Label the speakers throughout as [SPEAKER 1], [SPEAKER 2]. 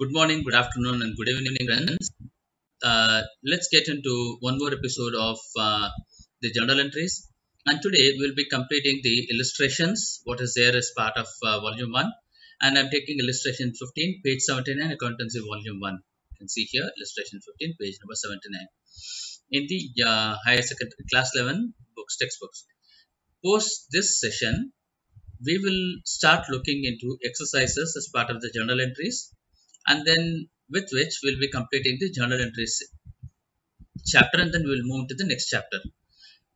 [SPEAKER 1] Good morning, good afternoon, and good evening, friends. Uh, let's get into one more episode of uh, the journal entries. And today we'll be completing the illustrations, what is there as part of uh, volume 1. And I'm taking illustration 15, page 79, accountancy volume 1. You can see here, illustration 15, page number 79. In the uh, higher secondary class 11 books, textbooks. Post this session, we will start looking into exercises as part of the journal entries and then with which we'll be completing the journal entries chapter and then we'll move to the next chapter.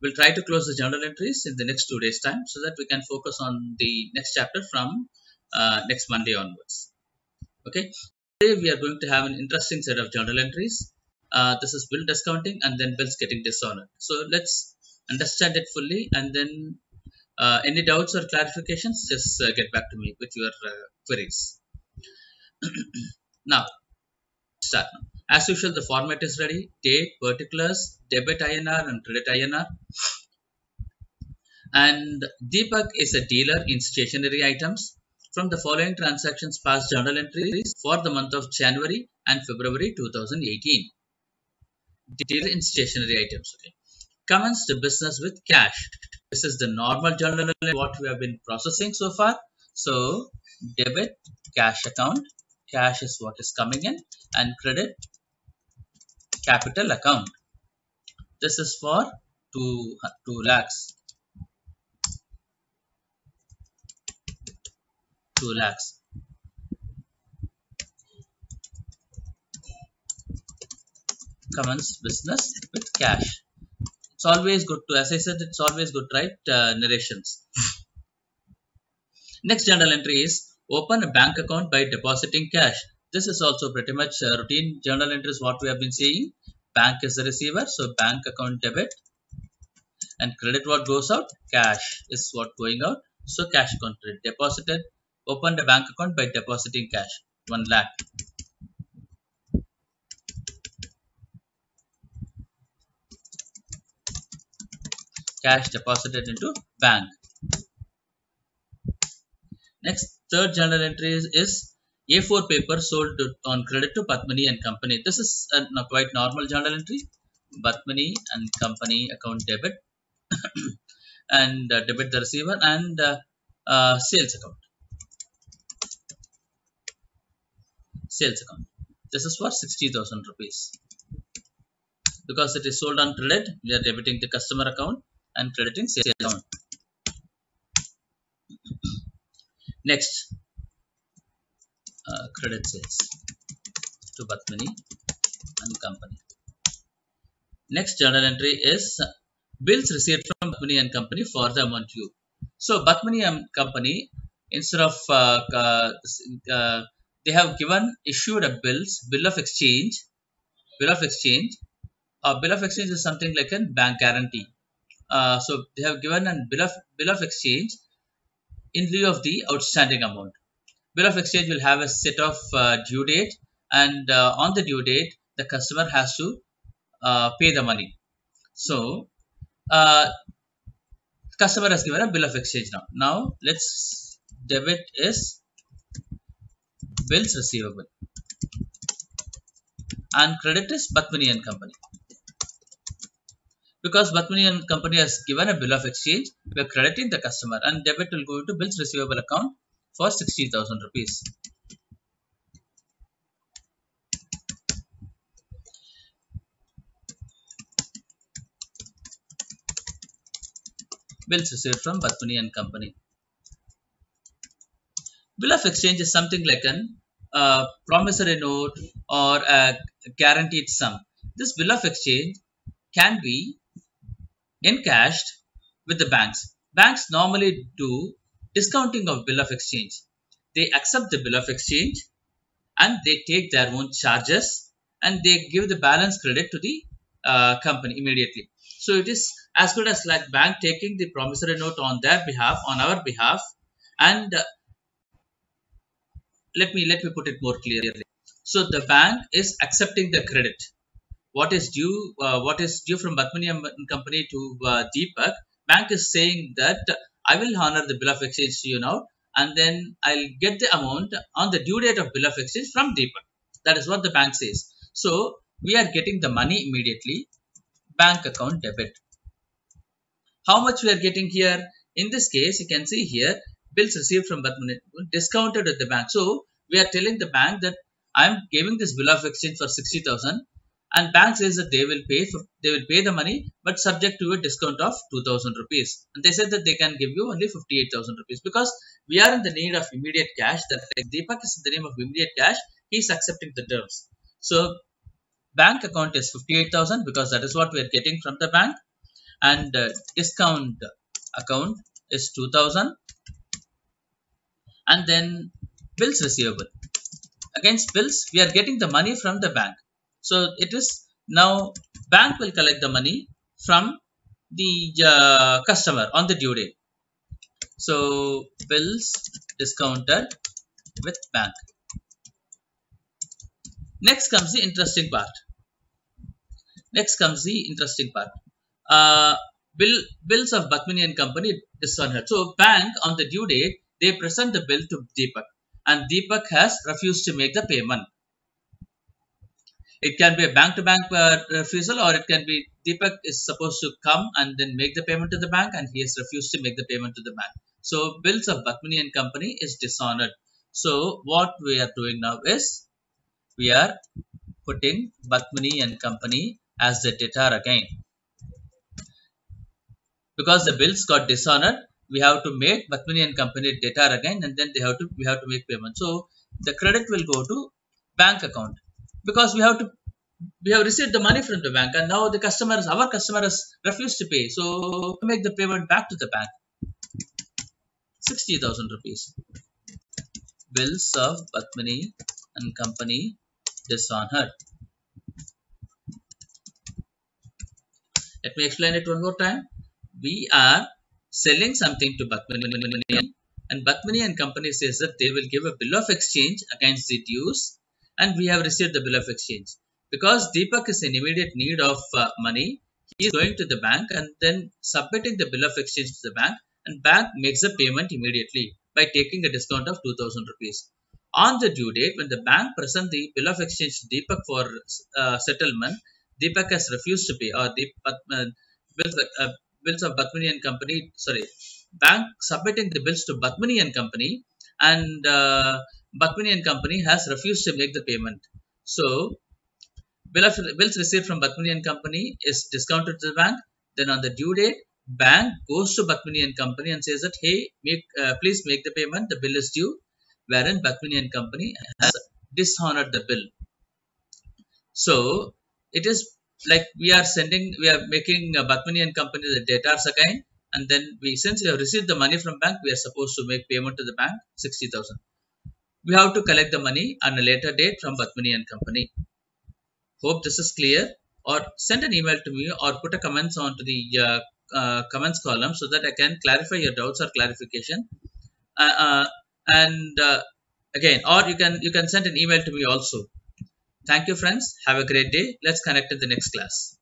[SPEAKER 1] We'll try to close the journal entries in the next two days time so that we can focus on the next chapter from uh, next Monday onwards. Okay, today we are going to have an interesting set of journal entries. Uh, this is bill discounting and then bills getting dishonored. So let's understand it fully and then uh, any doubts or clarifications just uh, get back to me with your uh, queries now start. As usual the format is ready. Date particulars debit inr and credit inr and deepak is a dealer in stationery items. From the following transactions past journal entries for the month of january and february 2018 dealer in stationery items okay. Commenced the business with cash. This is the normal journal entry, what we have been processing so far. So debit cash account cash is what is coming in and credit capital account. This is for 2 2 lakhs. 2 lakhs. Commence business with cash. It's always good to as i said it's always good to write uh, narrations. Next journal entry is open a bank account by depositing cash. This is also pretty much uh, routine. Journal entries what we have been seeing. Bank is the receiver so bank account debit. And credit what goes out? Cash is what going out. So cash account deposited. Open the bank account by depositing cash. 1 lakh. Cash deposited into bank. Next third journal entry is, is a4 paper sold to, on credit to Batmani and company. This is a, quite normal journal entry. Batmani and company account debit and uh, debit the receiver and uh, uh, sales account. Sales account. This is for 60000 rupees. Because it is sold on credit we are debiting the customer account and crediting sales account next uh, credit sales to Batmani and company. Next journal entry is uh, bills received from Batmani and company for the amount due. So Batmani and company instead of uh, uh, they have given issued a bills bill of exchange bill of exchange. A bill of exchange is something like a bank guarantee. Uh, so they have given a bill of bill of exchange in lieu of the outstanding amount. Bill of exchange will have a set of uh, due date and uh, on the due date the customer has to uh, pay the money. So uh, customer has given a bill of exchange now. Now let's debit is bills receivable and credit is Batmani and company. Because Batmani and company has given a bill of exchange, we are crediting the customer and debit will go into bills receivable account for 60,000 rupees. Bills received from Batmani and company. Bill of exchange is something like an uh, promissory note or a guaranteed sum. This bill of exchange can be encashed with the banks. Banks normally do discounting of bill of exchange. They accept the bill of exchange and they take their own charges and they give the balance credit to the uh, company immediately. So it is as good as like bank taking the promissory note on their behalf, on our behalf, and uh, let me let me put it more clearly. So the bank is accepting the credit what is due uh, what is due from Batmani and company to uh, Deepak bank is saying that I will honor the bill of exchange to you now and then I'll get the amount on the due date of bill of exchange from Deepak That is what the bank says. So we are getting the money immediately. Bank account debit. How much we are getting here? In this case, you can see here bills received from Batman discounted at the bank. So we are telling the bank that I am giving this bill of exchange for 60,000 and bank says that they will pay for, they will pay the money but subject to a discount of 2000 rupees. And they said that they can give you only 58000 rupees because we are in the need of immediate cash. That like Deepak is in the name of immediate cash. He is accepting the terms. So bank account is 58000 because that is what we are getting from the bank. And uh, discount account is 2000 and then bills receivable. Against bills we are getting the money from the bank so it is now bank will collect the money from the uh, customer on the due date. So bills discounted with bank. Next comes the interesting part. Next comes the interesting part. Uh, bill bills of Batmani and Company dishonored. So bank on the due date they present the bill to Deepak and Deepak has refused to make the payment. It can be a bank-to-bank uh, refusal or it can be Deepak is supposed to come and then make the payment to the bank and he has refused to make the payment to the bank. So bills of Batmani and company is dishonored. So what we are doing now is we are putting Batmani and company as the debtor again. Because the bills got dishonored, we have to make Batmani and company debtor again and then they have to we have to make payment. So the credit will go to bank account because we have to we have received the money from the bank and now the customers our customer has refused to pay. So make the payment back to the bank. 60000 rupees. Bills of Batmani and company dishonored let me explain it one more time. We are selling something to Batmani and Batmani and company says that they will give a bill of exchange against the dues and we have received the bill of exchange. Because Deepak is in immediate need of uh, money, he is going to the bank and then submitting the bill of exchange to the bank and bank makes the payment immediately by taking a discount of 2000 rupees. On the due date, when the bank present the bill of exchange to Deepak for uh, settlement, Deepak has refused to pay or Deepak, uh, bills, uh, bills of Batmani and Company, sorry, bank submitting the bills to Batmani and Company and uh, Batmani and Company has refused to make the payment. So, bill of, bills received from Batmani and Company is discounted to the bank. Then on the due date, bank goes to Batmani and Company and says that, hey, make, uh, please make the payment. The bill is due. Wherein Batmani and Company has dishonored the bill. So, it is like we are sending, we are making uh, and Company the debtors again. And then we, since we have received the money from bank, we are supposed to make payment to the bank 60,000 we have to collect the money on a later date from Batmani and Company. Hope this is clear or send an email to me or put a comments onto the uh, uh, comments column so that I can clarify your doubts or clarification. Uh, uh and uh, again, or you can you can send an email to me also. Thank you friends. Have a great day. Let's connect in the next class.